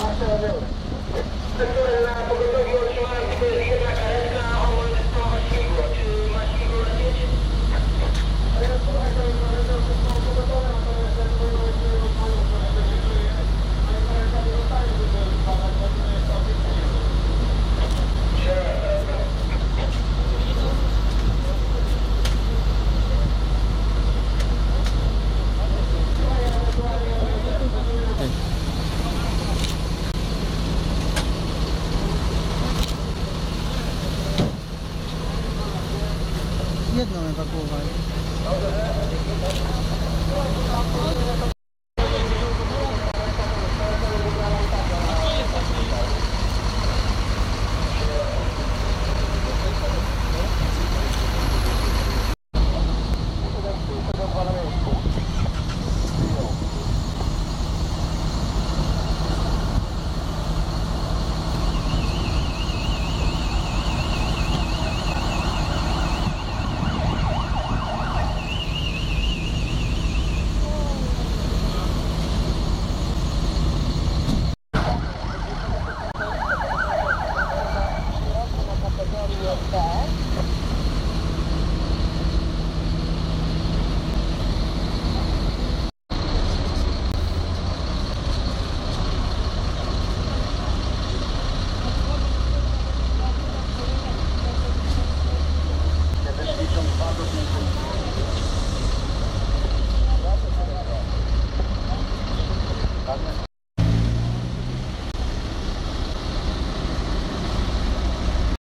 Ahora se a ver. Jedną ewakuowali.